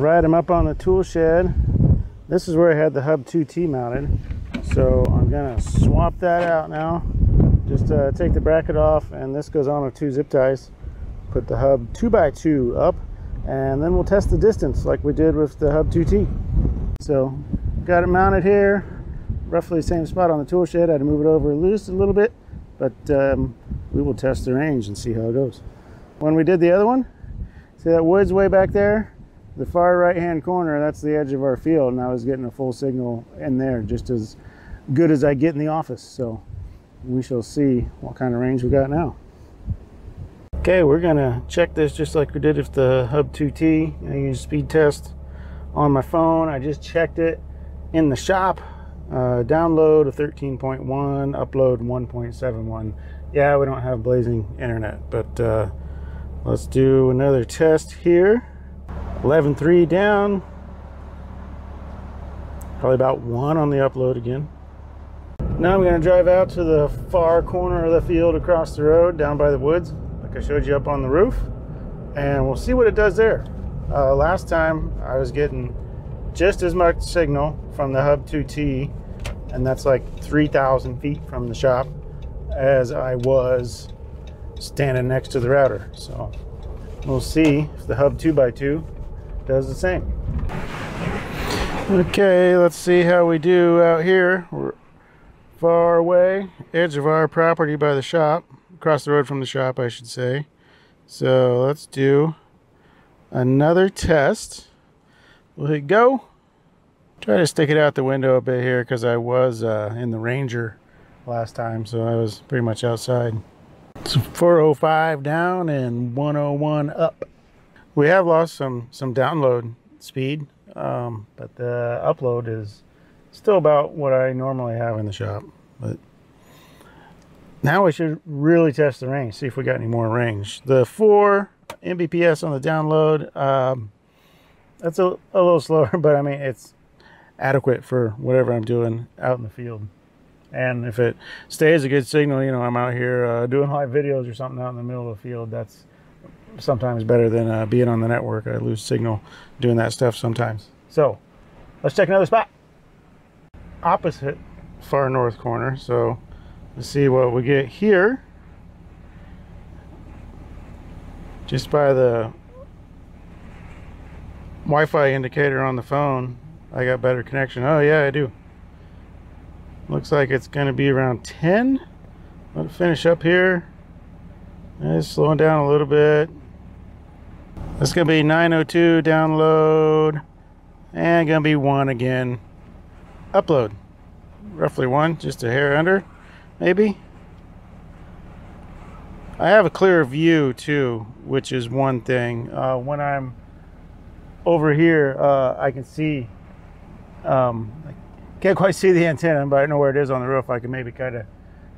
ride them up on the tool shed. This is where I had the Hub 2T mounted. So I'm gonna swap that out now. Just uh, take the bracket off and this goes on with two zip ties. Put the Hub 2x2 up and then we'll test the distance like we did with the Hub 2T. So got it mounted here, roughly the same spot on the tool shed. I had to move it over loose a little bit, but um, we will test the range and see how it goes. When we did the other one, see that woods way back there? The far right hand corner, that's the edge of our field, and I was getting a full signal in there just as good as I get in the office. So we shall see what kind of range we got now. Okay, we're gonna check this just like we did with the Hub 2T. I use speed test on my phone. I just checked it in the shop. Uh, download a 13.1, upload 1.71. Yeah, we don't have blazing internet, but uh, let's do another test here. 11.3 down. Probably about one on the upload again. Now I'm going to drive out to the far corner of the field across the road down by the woods, like I showed you up on the roof, and we'll see what it does there. Uh, last time I was getting just as much signal from the Hub 2T, and that's like 3,000 feet from the shop, as I was standing next to the router. So we'll see if the Hub 2x2 does the same. Okay, let's see how we do out here. We're far away, edge of our property by the shop, across the road from the shop, I should say. So let's do another test. Will it go? Try to stick it out the window a bit here because I was uh, in the Ranger last time, so I was pretty much outside. It's 405 down and 101 up. We have lost some some download speed, um, but the upload is still about what I normally have in the shop. But now we should really test the range, see if we got any more range. The 4 Mbps on the download, um, that's a, a little slower, but I mean, it's adequate for whatever I'm doing out in the field. And if it stays a good signal, you know, I'm out here uh, doing live videos or something out in the middle of the field, that's sometimes better than uh, being on the network. I lose signal doing that stuff sometimes. So let's check another spot. Opposite far north corner. So let's see what we get here. Just by the Wi-Fi indicator on the phone, I got better connection. Oh yeah, I do. Looks like it's going to be around 10. Let it finish up here. It's slowing down a little bit. It's going to be 902 download. And going to be 1 again. Upload. Roughly 1, just a hair under, maybe. I have a clearer view too, which is one thing. Uh, when I'm over here, uh, I can see, um, I can't quite see the antenna, but I know where it is on the roof. I can maybe kind of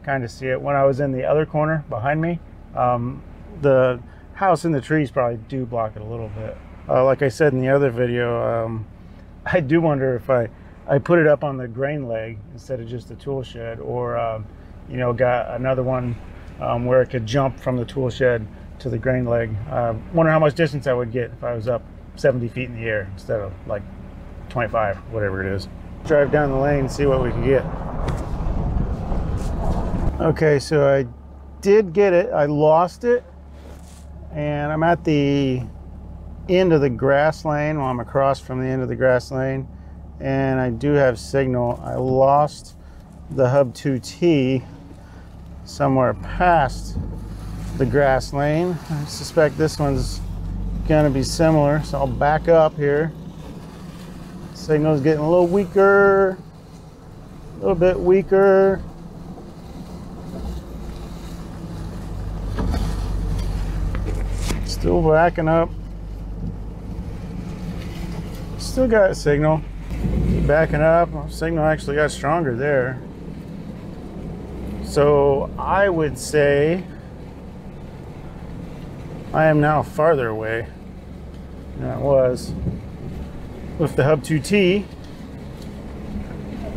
kind of see it. When I was in the other corner behind me, um, the house and the trees probably do block it a little bit. Uh, like I said in the other video, um, I do wonder if I, I put it up on the grain leg instead of just the tool shed or, um, you know, got another one um, where it could jump from the tool shed to the grain leg. Uh, wonder how much distance I would get if I was up 70 feet in the air instead of like 25, whatever it is. Drive down the lane, see what we can get. Okay, so I did get it. I lost it. And I'm at the end of the grass lane. Well, I'm across from the end of the grass lane. And I do have signal. I lost the Hub 2T somewhere past the grass lane. I suspect this one's gonna be similar. So I'll back up here. Signal's getting a little weaker, a little bit weaker. Still backing up. Still got a signal. Backing up. Signal actually got stronger there. So I would say I am now farther away than I was with the Hub 2T.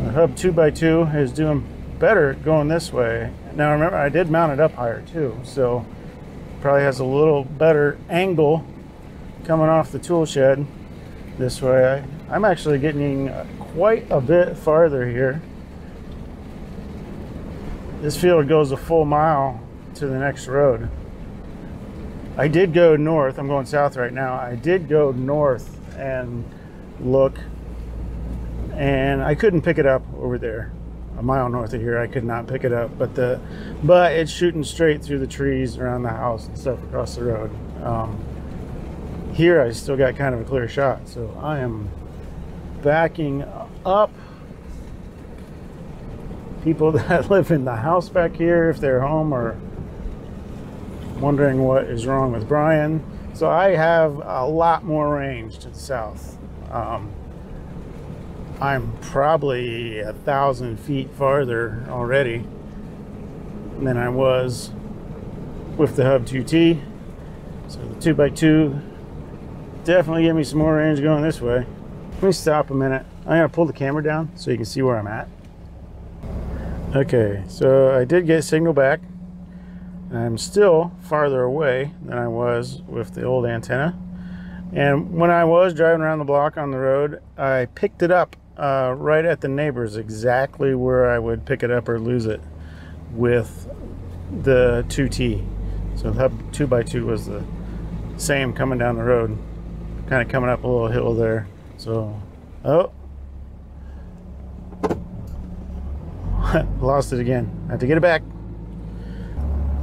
The Hub 2x2 is doing better going this way. Now remember, I did mount it up higher too, so probably has a little better angle coming off the tool shed. this way. I, I'm actually getting quite a bit farther here. This field goes a full mile to the next road. I did go north. I'm going south right now. I did go north and look, and I couldn't pick it up over there. A mile north of here, I could not pick it up. But the, but it's shooting straight through the trees around the house and stuff across the road. Um, here, I still got kind of a clear shot, so I am backing up people that live in the house back here, if they're home, are wondering what is wrong with Brian. So I have a lot more range to the south. Um, I'm probably a thousand feet farther already than I was with the Hub 2T. So the 2x2 definitely gave me some more range going this way. Let me stop a minute. I'm gonna pull the camera down so you can see where I'm at. Okay, so I did get signal back. I'm still farther away than I was with the old antenna. And when I was driving around the block on the road, I picked it up uh, right at the neighbors, exactly where I would pick it up or lose it with the 2T. So the hub 2x2 was the same coming down the road, kind of coming up a little hill there. So, oh, Lost it again. I have to get it back.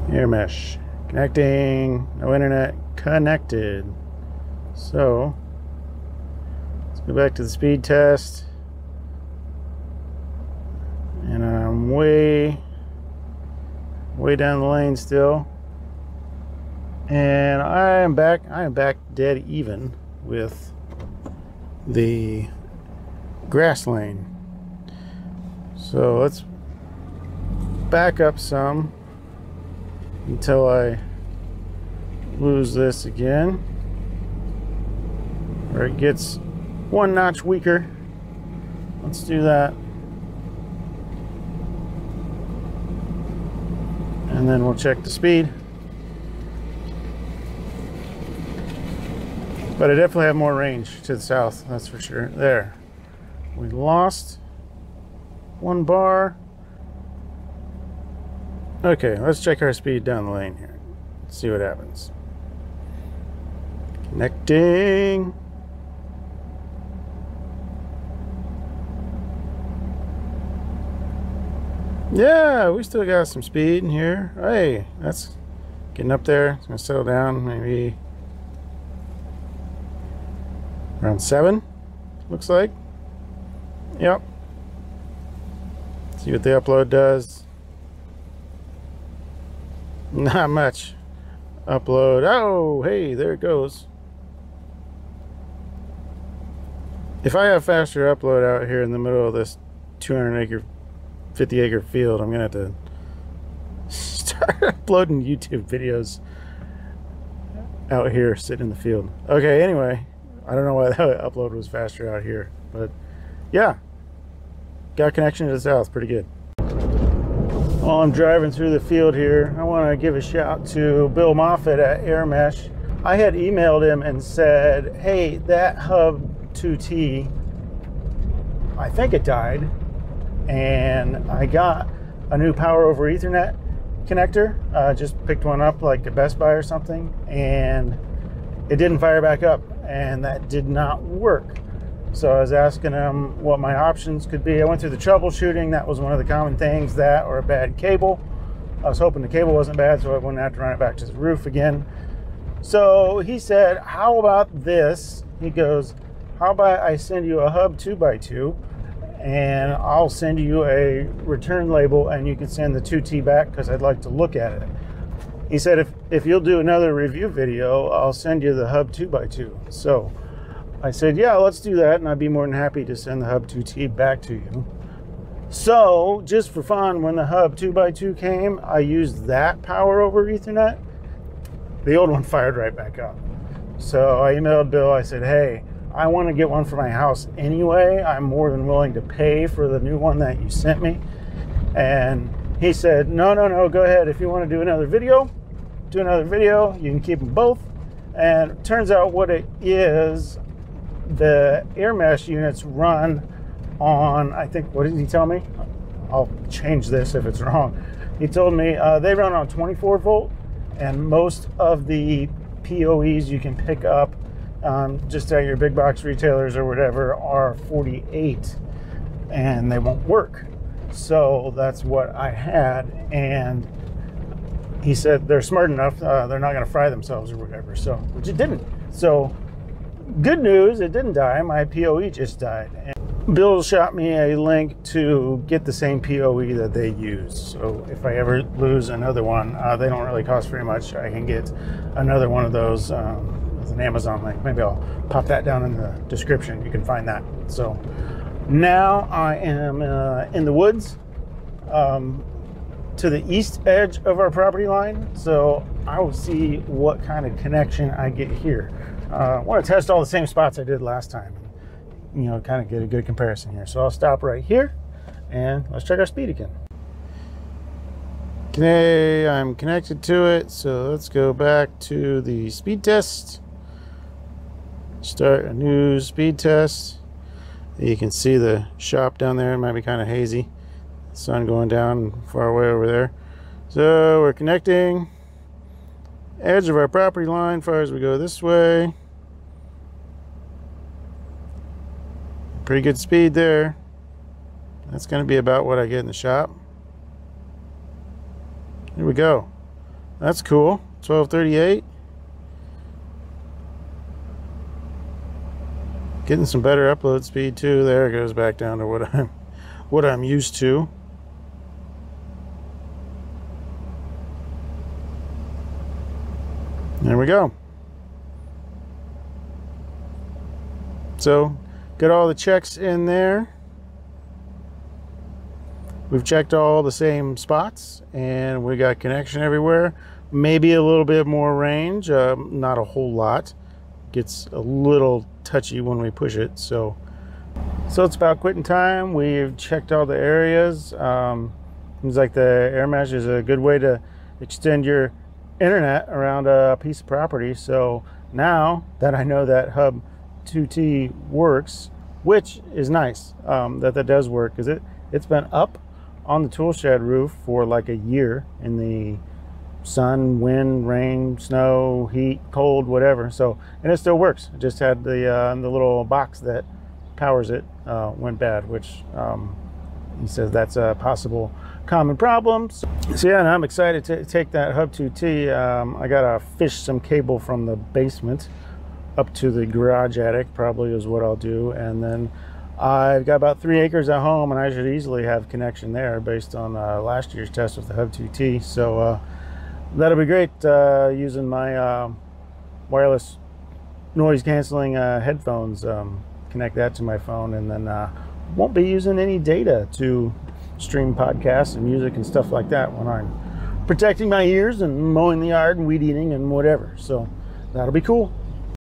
AyrMesh. Connecting. No internet. Connected. So, let's go back to the speed test. And I'm way, way down the lane still. And I am back, I am back dead even with the grass lane. So let's back up some until I lose this again. Or it gets one notch weaker. Let's do that. And then we'll check the speed. But I definitely have more range to the south, that's for sure. There. We lost one bar. Okay, let's check our speed down the lane here. Let's see what happens. Connecting. Yeah, we still got some speed in here. Hey, that's getting up there. It's gonna settle down maybe around seven, looks like. Yep. See what the upload does. Not much. Upload. Oh, hey, there it goes. If I have faster upload out here in the middle of this 200 acre, 50 acre field, I'm to have to start uploading YouTube videos out here sitting in the field. Okay, anyway, I don't know why that upload was faster out here, but yeah, got connection to the south pretty good. While I'm driving through the field here, I want to give a shout to Bill Moffett at AyrMesh. I had emailed him and said, hey, that Hub 2T, I think it died, and I got a new power over Ethernet connector. Uh, just picked one up like at Best Buy or something, and it didn't fire back up, and that did not work. So I was asking him what my options could be. I went through the troubleshooting. That was one of the common things, that or a bad cable. I was hoping the cable wasn't bad so I wouldn't have to run it back to the roof again. So he said, How about this? He goes, How about I send you a hub 2x2 and I'll send you a return label and you can send the 2T back because I'd like to look at it. He said, if, if you'll do another review video, I'll send you the hub 2x2. So I said, yeah, let's do that. And I'd be more than happy to send the Hub 2T back to you. So, just for fun, when the Hub 2x2 came, I used that power over Ethernet. The old one fired right back up. So I emailed Bill. I said, hey, I want to get one for my house anyway. I'm more than willing to pay for the new one that you sent me. And he said, no, no, no, go ahead. If you want to do another video, do another video. You can keep them both. And turns out what it is the AyrMesh units run on, I think, what did he tell me? I'll change this if it's wrong. He told me uh, they run on 24 volt, and most of the PoEs you can pick up um, just at your big box retailers or whatever are 48 and they won't work. So that's what I had. And he said they're smart enough, uh, they're not going to fry themselves or whatever. So, which it didn't. So, good news, it didn't die. My PoE just died. And Bill shot me a link to get the same PoE that they use. So, if I ever lose another one, uh, they don't really cost very much. I can get another one of those um, with an Amazon link. Maybe I'll pop that down in the description. You can find that. So, now I am uh, in the woods um, to the east edge of our property line. So I will see what kind of connection I get here. Uh, I want to test all the same spots I did last time. You know, kind of get a good comparison here. So I'll stop right here and let's check our speed again. Okay, I'm connected to it. So let's go back to the speed test. Start a new speed test. You can see the shop down there. It might be kind of hazy. Sun going down far away over there. So we're connecting edge of our property line far as we go this way. Pretty good speed there. That's going to be about what I get in the shop. Here we go. That's cool. 1238. Getting some better upload speed too. There it goes back down to what I'm what I'm used to. There we go. So, got all the checks in there. We've checked all the same spots and we got connection everywhere. Maybe a little bit more range, uh, not a whole lot. Gets a little touchy when we push it. So, so it's about quitting time. We've checked all the areas. Um, seems like the AyrMesh is a good way to extend your internet around a piece of property. So now that I know that Hub 2T works, which is nice um, that that does work because it it's been up on the tool shed roof for like a year in the sun, wind, rain, snow, heat, cold, whatever. So, and it still works. It just had the uh, the little box that powers it uh, went bad, which um, he says that's a possible common problem. So, yeah, and I'm excited to take that Hub 2T. Um, I got to fish some cable from the basement up to the garage attic, probably is what I'll do, and then. I've got about three acres at home, and I should easily have connection there based on uh, last year's test with the Hub 2T. So uh, that'll be great uh, using my uh, wireless noise canceling uh, headphones um, connect that to my phone and then uh, won't be using any data to stream podcasts and music and stuff like that when I'm protecting my ears and mowing the yard and weed eating and whatever. So that'll be cool